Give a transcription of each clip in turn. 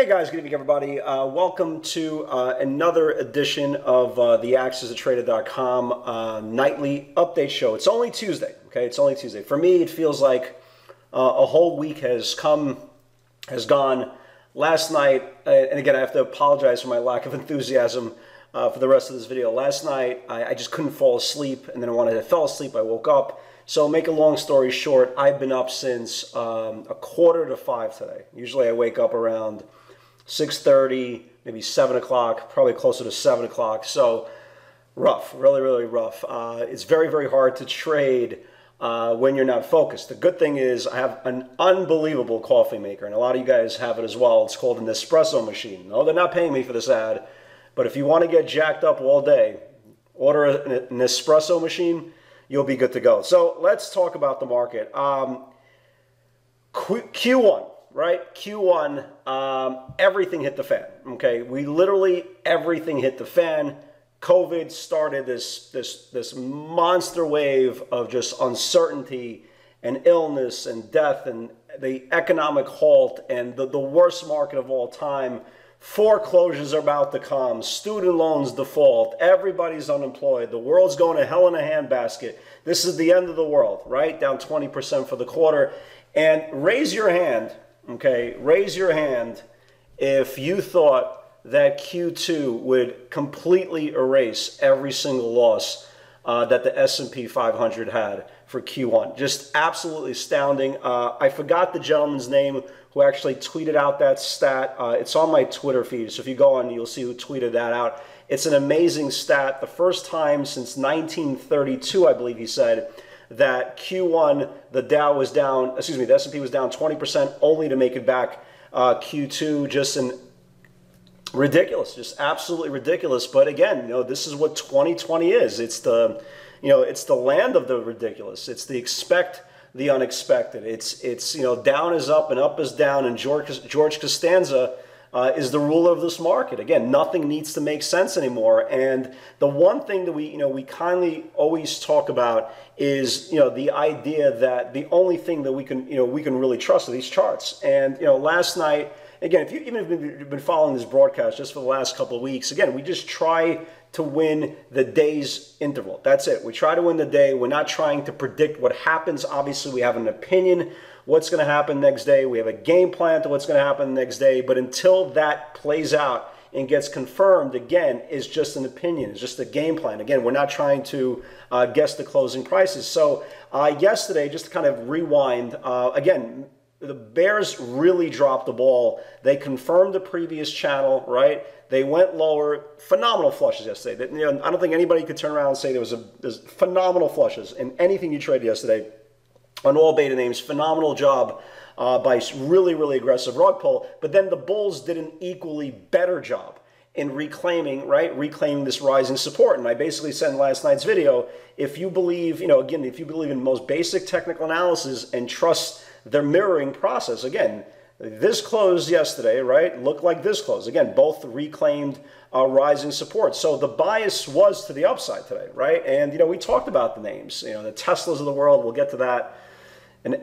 Hey guys, good evening everybody. Uh, welcome to uh, another edition of uh, the AccessATrader.com uh, nightly update show. It's only Tuesday, okay? It's only Tuesday. For me, it feels like uh, a whole week has come, has gone. Last night, uh, and again, I have to apologize for my lack of enthusiasm for the rest of this video. Last night, I, I, just couldn't fall asleep, and then when I fell asleep, I woke up. So, make a long story short, I've been up since um, a quarter to five today. Usually, I wake up around 6.30, maybe 7 o'clock, probably closer to 7 o'clock. So rough, really, really rough. Uh, it's very, very hard to trade uh, when you're not focused. The good thing is I have an unbelievable coffee maker, and a lot of you guys have it as well. It's called an espresso machine. No, they're not paying me for this ad, but if you want to get jacked up all day, order an espresso machine, you'll be good to go. So let's talk about the market. Um, Q1, right? Q1, um, everything hit the fan. Okay, we literally everything hit the fan. COVID started this this this monster wave of just uncertainty and illness and death and the economic halt and the, the worst market of all time. Foreclosures are about to come, student loans default, everybody's unemployed, the world's going to hell in a handbasket. This is the end of the world, right? Down 20% for the quarter. And raise your hand okay, raise your hand if you thought that Q2 would completely erase every single loss uh, that the S&P 500 had for Q1. Just absolutely astounding. Uh, I forgot the gentleman's name who actually tweeted out that stat. Uh, it's on my Twitter feed, so if you go on, you'll see who tweeted that out. It's an amazing stat. The first time since 1932, I believe he said, that Q1 the Dow was down, excuse me, the S&P was down 20% only to make it back uh, Q2 just an ridiculous, just absolutely ridiculous. But again, you know, this is what 2020 is. It's the, you know, it's the land of the ridiculous. It's the expect the unexpected. It's it's you know down is up and up is down. And George George Costanza uh, is the ruler of this market. Again, nothing needs to make sense anymore. And the one thing that we, you know, we kindly always talk about is, you know, the idea that the only thing that we can, you know, we can really trust are these charts. And you know, last night, again, if you even if you've been following this broadcast just for the last couple of weeks, again, we just try to win the day's interval. That's it. We try to win the day. We're not trying to predict what happens. Obviously, we have an opinion what's going to happen next day. We have a game plan to what's going to happen next day. But until that plays out and gets confirmed, again, is just an opinion. It's just a game plan. Again, we're not trying to uh, guess the closing prices. So uh, yesterday, just to kind of rewind, uh, again, the Bears really dropped the ball. They confirmed the previous channel, right? They went lower. Phenomenal flushes yesterday. You know, I don't think anybody could turn around and say there was a phenomenal flushes in anything you traded yesterday on all beta names. Phenomenal job uh, by really, really aggressive rug pull. But then the Bulls did an equally better job in reclaiming, right, reclaiming this rising support. And I basically said in last night's video, if you believe, you know, again, if you believe in most basic technical analysis and trust their mirroring process, again, this closed yesterday, right? Looked like this closed. Again, both reclaimed uh, rising support. So the bias was to the upside today, right? And, you know, we talked about the names, you know, the Teslas of the world. We'll get to that and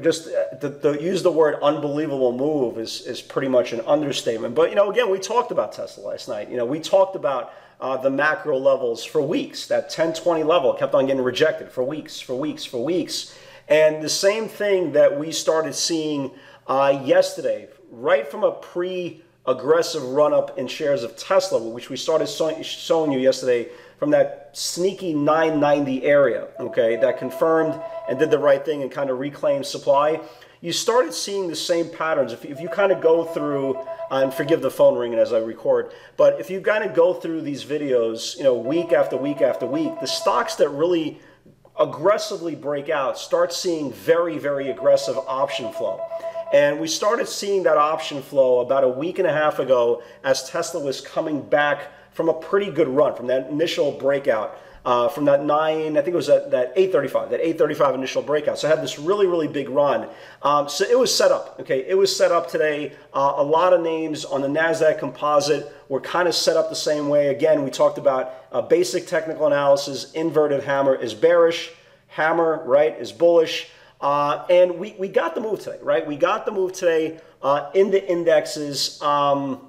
just uh, the, the, use the word unbelievable move is, is pretty much an understatement. But, you know, again, we talked about Tesla last night. You know, we talked about uh, the macro levels for weeks. That 1020 level kept on getting rejected for weeks, for weeks, for weeks. And the same thing that we started seeing uh, yesterday, right from a pre aggressive run up in shares of Tesla, which we started showing you yesterday from that sneaky 990 area, okay, that confirmed and did the right thing and kind of reclaimed supply, you started seeing the same patterns. If, if you kind of go through, and forgive the phone ringing as I record, but if you kind of go through these videos, you know, week after week after week, the stocks that really aggressively break out start seeing very, very aggressive option flow. And we started seeing that option flow about a week and a half ago as Tesla was coming back from a pretty good run, from that initial breakout uh, from that nine, I think it was that, that 835, that 835 initial breakout. So I had this really, really big run. Um, so it was set up, okay? It was set up today. Uh, a lot of names on the NASDAQ composite were kind of set up the same way. Again, we talked about uh, basic technical analysis, inverted hammer is bearish, hammer, right, is bullish. Uh, and we, we got the move today, right? We got the move today uh, in the indexes. Um,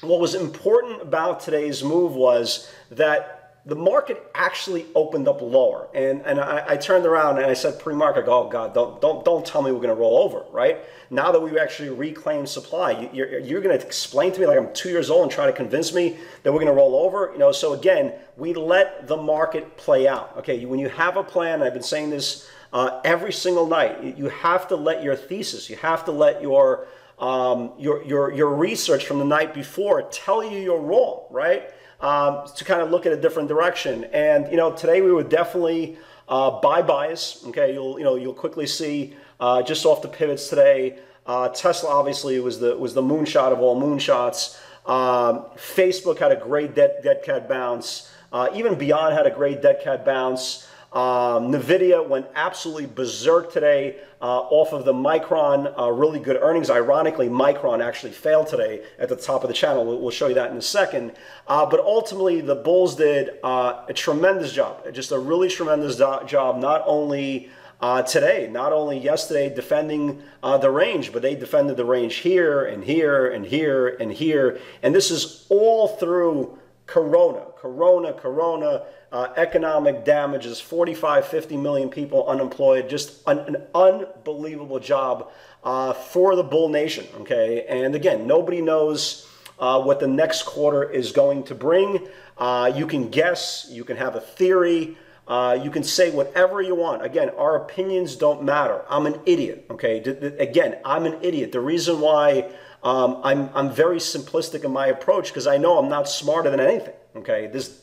what was important about today's move was that the market actually opened up lower. And, and I, I turned around and I said pre-market, oh God, don't, don't, don't tell me we're going to roll over, right? Now that we've actually reclaimed supply, you're, you're going to explain to me like I'm two years old and try to convince me that we're going to roll over. You know, so again, we let the market play out. Okay, when you have a plan, I've been saying this uh, every single night, you have to let your thesis, you have to let your, um, your, your, your research from the night before tell you you're wrong, right? um, to kind of look at a different direction. And you know, today we would definitely uh, buy bias. Okay, you'll you know you'll quickly see uh, just off the pivots today. Uh, Tesla obviously was the was the moonshot of all moonshots. Um, Facebook had a great dead, dead cat bounce. Uh, even Beyond had a great dead cat bounce. Um, NVIDIA went absolutely berserk today uh, off of the Micron uh, really good earnings. Ironically, Micron actually failed today at the top of the channel. We'll, show you that in a second. Uh, but ultimately, the Bulls did uh, a tremendous job, just a really tremendous do- job, not only uh, today, not only yesterday defending uh, the range, but they defended the range here and here and here and here. And this is all through Corona, Corona, Corona, uh, economic damages, 45, 50 million people unemployed, just an, an unbelievable job uh, for the bull nation, okay? And again, nobody knows uh, what the next quarter is going to bring. Uh, you can guess, you can have a theory, uh, you can say whatever you want. Again, our opinions don't matter. I'm an idiot, okay? Again, I'm an idiot. The reason why um, I'm, I'm very simplistic in my approach because I know I'm not smarter than anything. Okay, this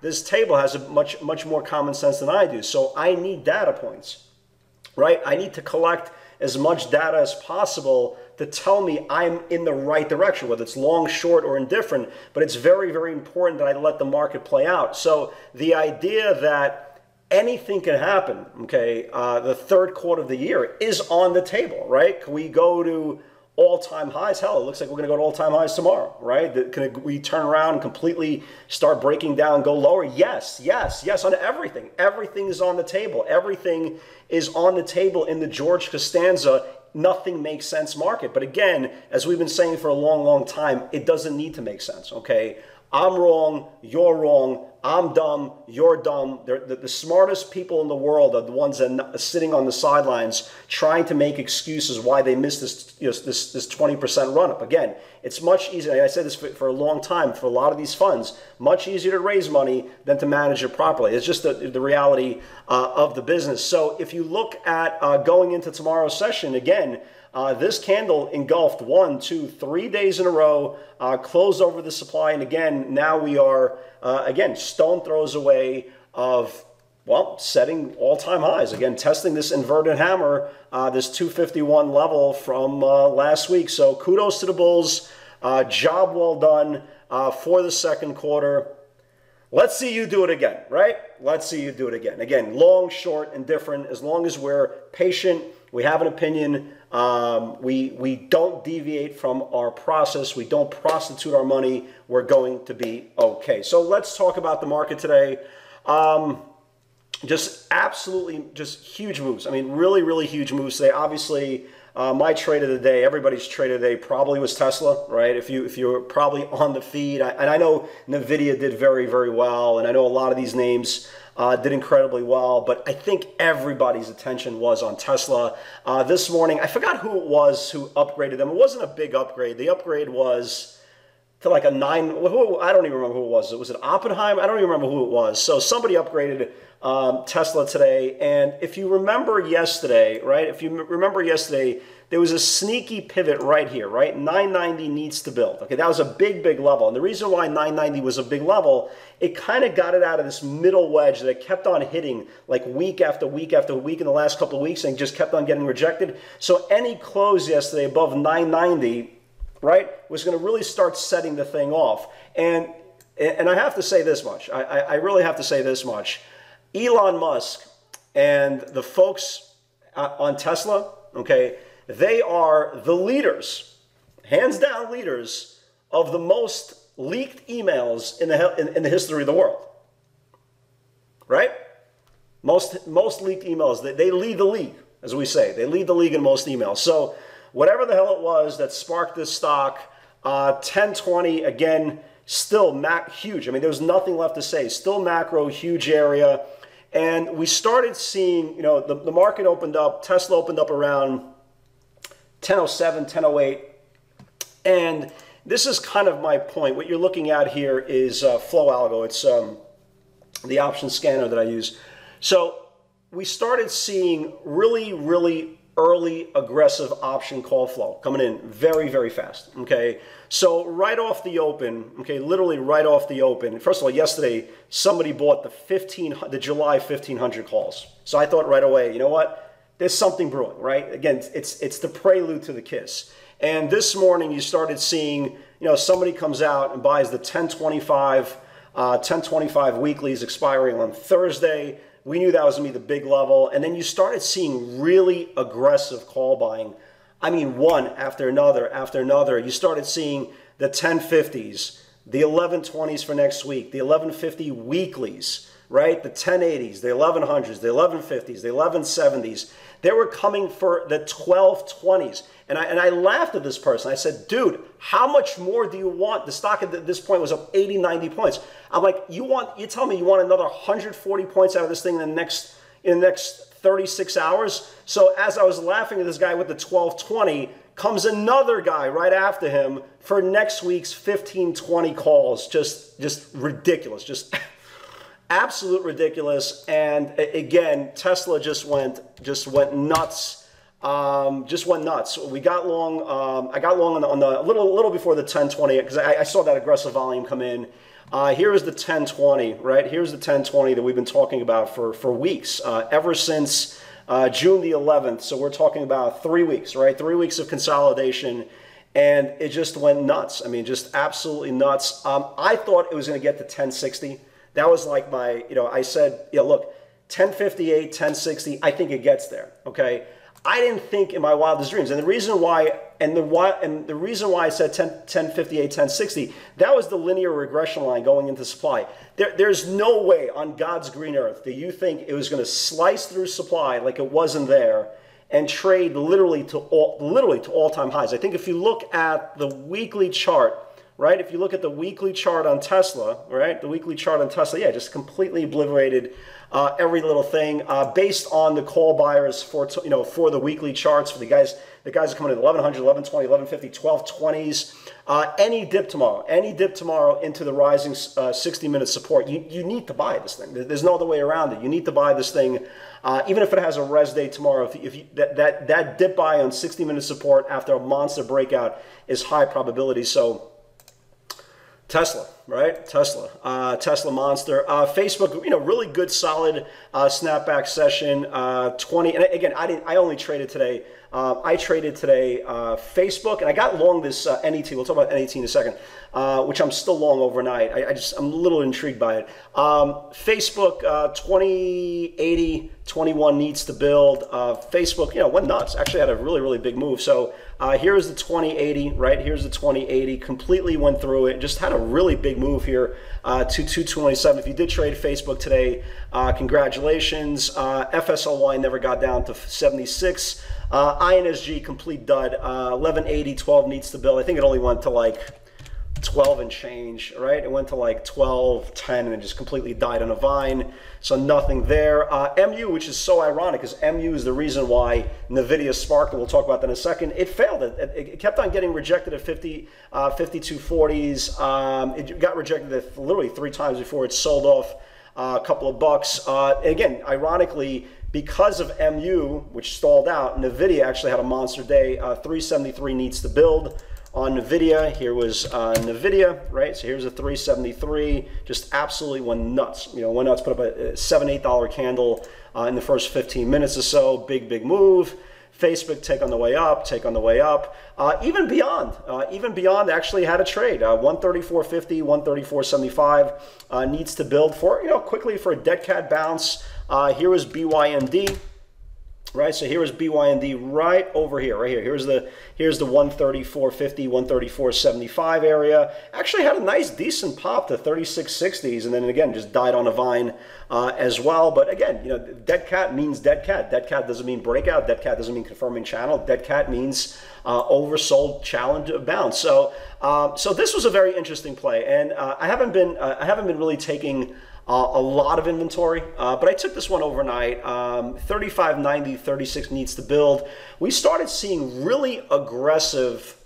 this table has a much much more common sense than I do, so I need data points, right? I need to collect as much data as possible to tell me I'm in the right direction, whether it's long, short, or indifferent. But it's very very important that I let the market play out. So the idea that anything can happen, okay, uh, the third quarter of the year is on the table, right? Can we go to all-time highs. Hell, it looks like we're going to go to all-time highs tomorrow, right? Can we turn around and completely start breaking down, go lower? Yes, yes, yes, on everything. Everything is on the table. Everything is on the table in the George Costanza nothing makes sense market. But again, as we've been saying for a long, long time, it doesn't need to make sense, okay? I'm wrong, you're wrong, I'm dumb, you're dumb. The, the, smartest people in the world are the ones that are sitting on the sidelines trying to make excuses why they missed this, you know, this, this 20% run up. Again, it's much easier, I said this for, for, a long time, for a lot of these funds, much easier to raise money than to manage it properly. It's just the, the reality uh, of the business. So if you look at uh, going into tomorrow's session, again, uh, this candle engulfed one, two, three days in a row, uh, closed over the supply. And again, now we are, uh, again, stone throws away of, well, setting all time highs. Again, testing this inverted hammer, uh, this 251 level from uh, last week. So kudos to the Bulls. Uh, job well done for the second quarter. Let's see you do it again, right? Let's see you do it again. Again, long, short, and different. As long as we're patient, we have an opinion, um, we, we don't deviate from our process. We don't prostitute our money. We're going to be okay. So let's talk about the market today. Um, just absolutely just huge moves. I mean, really, really huge moves today. Obviously, uh, my trade of the day, everybody's trade of the day probably was Tesla, right? If you if you're probably on the feed, I, and I know Nvidia did very very well, and I know a lot of these names uh, did incredibly well, but I think everybody's attention was on Tesla. Uh, this morning, I forgot who it was who upgraded them. It wasn't a big upgrade. The upgrade was to like a nine. Who, I don't even remember who it was. Was it Oppenheim? I don't even remember who it was. So somebody upgraded um, Tesla today. And if you remember yesterday, right? If you remember yesterday, there was a sneaky pivot right here, right? 990 needs to build. Okay, that was a big, big level. And the reason why 990 was a big level, it kind of got it out of this middle wedge that kept on hitting like week after week after week in the last couple of weeks and just kept on getting rejected. So any close yesterday above 990, right, was going to really start setting the thing off. And and I have to say this much. I, I really have to say this much. Elon Musk and the folks on Tesla, okay, they are the leaders, hands down leaders of the most leaked emails in the in, in the history of the world. Right? Most most leaked emails. They, they lead the league, as we say. They lead the league in most emails. So whatever the hell it was that sparked this stock, uh, 1020 again still mac huge. I mean, there was nothing left to say. Still macro, huge area. And we started seeing, you know, the, the market opened up, Tesla opened up around 1007, 1008. And this is kind of my point. What you're looking at here is uh, Flow Algo. It's um, the option scanner that I use. So we started seeing really, really early aggressive option call flow coming in very, very fast. Okay. So right off the open, okay, literally right off the open. First of all, yesterday somebody bought the 15, the July 1500 calls. So I thought right away, you know what? There's something brewing, right? Again, it's it's the prelude to the kiss. And this morning you started seeing, you know, somebody comes out and buys the 1025, uh, 1025 weeklies expiring on Thursday. We knew that was going to be the big level. And then you started seeing really aggressive call buying. I mean, one after another after another. You started seeing the 1050s, the 1120s for next week, the 1150 weeklies, right? The 1080s, the 1100s, the 1150s, the 1170s. They were coming for the 1220s. And I, and I laughed at this person. I said, dude, how much more do you want? The stock at this point was up 80, 90 points. I'm like, you want, you tell me you want another 140 points out of this thing in the next, in the next 36 hours? So as I was laughing at this guy with the 1220, comes another guy right after him for next week's 1520 calls. Just, just ridiculous. Just absolute ridiculous. And again, Tesla just went, just went nuts um, just went nuts. We got long. Um, I got long on the, on the little little before the 1020 because I, I, saw that aggressive volume come in. Uh, here is the 1020, right? Here's the 1020 that we've been talking about for for weeks, uh, ever since uh, June the 11th. So we're talking about three weeks, right? Three weeks of consolidation, and it just went nuts. I mean, just absolutely nuts. Um, I thought it was going to get to 1060. That was like my, you know, I said, yeah, look, 1058, 1060. I think it gets there. Okay. I didn't think in my wildest dreams. And the reason why, and the why, and the reason why I said 10, 1058, 1060, that was the linear regression line going into supply. There, there's no way on God's green earth that you think it was going to slice through supply like it wasn't there and trade literally to all, literally to all-time highs. I think if you look at the weekly chart, right? If you look at the weekly chart on Tesla, right? The weekly chart on Tesla, yeah, just completely obliterated uh, every little thing uh, based on the call buyers for you know for the weekly charts for the guys the guys are coming in 1100 1120 1150 1220s uh, any dip tomorrow any dip tomorrow into the rising uh, 60 minute support you, you need to buy this thing there's no other way around it you need to buy this thing uh, even if it has a res day tomorrow if, if you, that, that that dip buy on 60 minute support after a monster breakout is high probability so Tesla, right? Tesla, uh, Tesla Monster. Uh, Facebook, you know, really good, solid uh, snapback session. Uh, 20, and again, I didn't. I only traded today. Uh, I traded today uh, Facebook, and I got long this NET. We'll talk about NET in a second, which I'm still long overnight. I, I, just I'm a little intrigued by it. Um, Facebook, 2080, 21 needs to build. Facebook, you know, went nuts. Actually, had a really really big move. So. Uh, here's the 2080, right? Here's the 2080. Completely went through it. Just had a really big move here uh, to 227. If you did trade Facebook today, uh, congratulations. Uh, FSLY never got down to 76. Uh, INSG complete dud. 1180, uh, 12 needs to build. I think it only went to like 12 and change, right? It went to like 12, 10, and it just completely died on a vine. So nothing there. Uh, MU, which is so ironic, because MU is the reason why NVIDIA Spark, we'll talk about that in a second, it failed. It, it, it kept on getting rejected at 50, uh, 5240s. Um, it got rejected literally three times before it sold off uh, a couple of bucks. Uh, again, ironically, because of MU, which stalled out, NVIDIA actually had a monster day. Uh, 373 needs to build on NVIDIA. Here was uh, NVIDIA, right? So here's a 373, just absolutely went nuts. You know, went nuts, put up a seven, eight dollar candle uh, in the first 15 minutes or so. Big, big move. Facebook take on the way up, take on the way up, uh, even beyond, uh, even beyond actually had a trade. Uh, 134.50, 134.75 uh, needs to build for, you know, quickly for a dead cat bounce. Uh, here is BYND right? So here is BYND right over here, right here. Here's the here's the 134.50, 134.75 area. Actually had a nice decent pop to 36.60s, and then again just died on a vine uh, as well. But again, you know, dead cat means dead cat. Dead cat doesn't mean breakout. Dead cat doesn't mean confirming channel. Dead cat means uh, oversold challenge bounce. So uh, so this was a very interesting play, and uh, I haven't been uh, I haven't been really taking uh, a lot of inventory, uh, but I took this one overnight. Um, 35.90, 36 needs to build. We started seeing really aggressive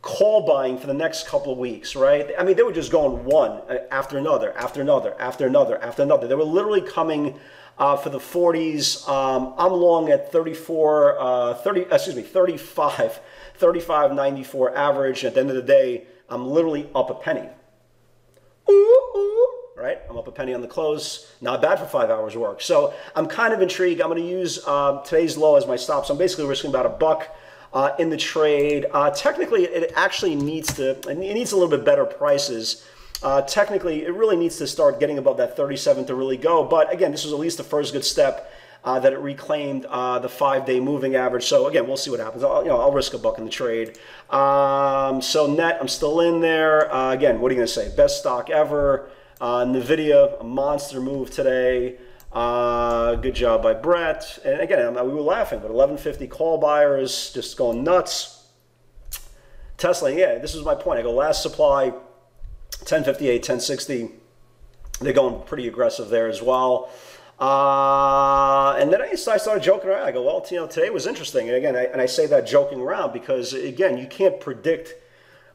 call buying for the next couple of weeks, right? I mean, they were just going one uh, after another, after another, after another, after another. They were literally coming uh, for the 40s. Um, I'm long at 34, uh, 30, excuse me, 35, 35.94 average. At the end of the day, I'm literally up a penny ooh, ooh, right? I'm up a penny on the close. Not bad for five hours work. So I'm kind of intrigued. I'm going to use uh, today's low as my stop. So I'm basically risking about a buck uh, in the trade. Uh, technically, it actually needs to, it needs a little bit better prices. Uh, technically, it really needs to start getting above that 37 to really go. But again, this was at least the first good step uh, that it reclaimed uh, the five-day moving average. So again, we'll see what happens. I'll, you know, I'll risk a buck in the trade. Um, so net, I'm still in there. Uh, again, what are you going to say? Best stock ever. Uh, Nvidia, a monster move today. Uh, good job by Brett. And again, we were laughing, but 1150 call buyers just going nuts. Tesla, yeah, this is my point. I go last supply, 1058, 1060. They're going pretty aggressive there as well. Uh, and then I, I started joking around. I go, well, you know, today was interesting. And again, I, and I say that joking around because, again, you can't predict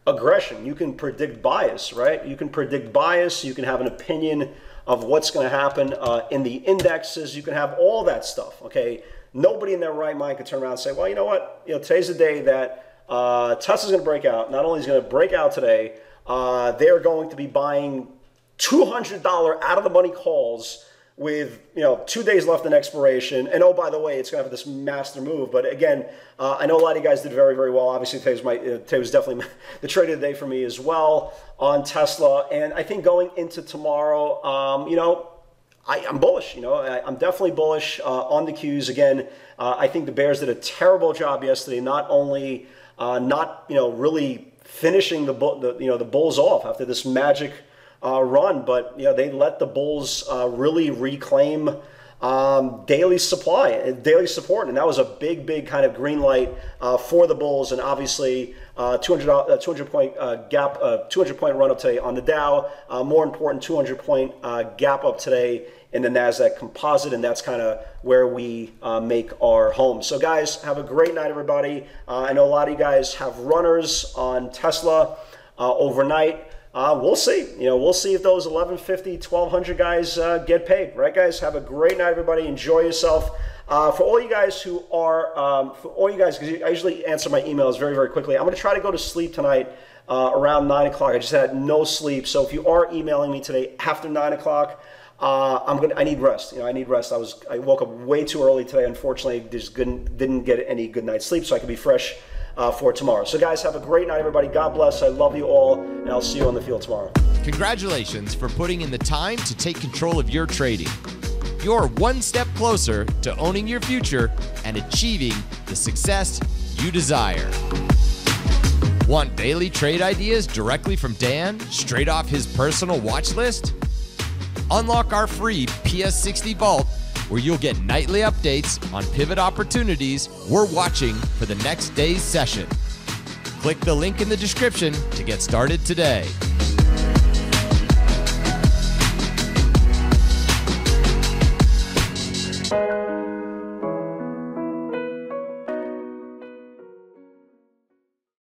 aggression. You can predict bias, right? You can predict bias. You can have an opinion of what's going to happen uh, in the indexes. You can have all that stuff, okay? Nobody in their right mind could turn around and say, well, you know what? You know, today's the day that uh, Tesla's going to break out. Not only is going to break out today, uh, they're going to be buying $200 out of the money calls with you know two days left in expiration. And oh, by the way, it's to have this master move. But again, uh, I know a lot of you guys did very very well. Obviously, today was my today was definitely the trade of the day for me as well on Tesla. And I think going into tomorrow, um, you know. I, am bullish, you know. I, am definitely bullish uh, on the Qs. Again, uh, I think the Bears did a terrible job yesterday. Not only uh, not, you know, really finishing the, the you know the Bulls off after this magic uh, run, but you know they let the Bulls uh, really reclaim um, daily supply, and daily support, and that was a big, big kind of green light uh, for the Bulls, and obviously. Uh, 200, uh, 200 point uh, gap, uh, 200 point run up today on the Dow. Uh, more important, 200 point uh, gap up today in the Nasdaq Composite, and that's kind of where we make our home. So, guys, have a great night, everybody. I know a lot of you guys have runners on Tesla overnight. Uh, we'll see. You know, we'll see if those 1150, 1200 guys uh, get paid. Right, guys? Have a great night, everybody. Enjoy yourself. Uh, for all you guys who are, um, for all you guys, because I usually answer my emails very, very quickly. I'm going to try to go to sleep tonight uh, around nine o'clock. I just had no sleep, so if you are emailing me today after nine o'clock. Uh, I'm gonna. I need rest. You know, I need rest. I was. I woke up way too early today. Unfortunately, just didn't didn't get any good night's sleep, so I could be fresh uh, for tomorrow. So, guys, have a great night, everybody. God bless. I love you all, and I'll see you on the field tomorrow. Congratulations for putting in the time to take control of your trading. You're one step closer to owning your future and achieving the success you desire. Want daily trade ideas directly from Dan, straight off his personal watch list? Unlock our free PS60 Vault where you'll get nightly updates on pivot opportunities we're watching for the next day's session. Click the link in the description to get started today.